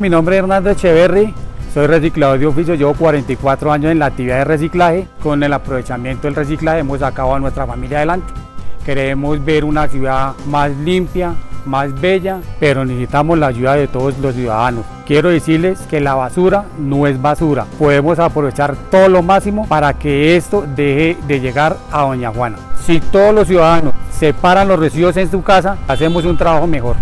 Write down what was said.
Mi nombre es Hernando Echeverry, soy reciclador de oficio, llevo 44 años en la actividad de reciclaje. Con el aprovechamiento del reciclaje hemos sacado a nuestra familia adelante. Queremos ver una ciudad más limpia, más bella, pero necesitamos la ayuda de todos los ciudadanos. Quiero decirles que la basura no es basura. Podemos aprovechar todo lo máximo para que esto deje de llegar a Doña Juana. Si todos los ciudadanos separan los residuos en su casa, hacemos un trabajo mejor.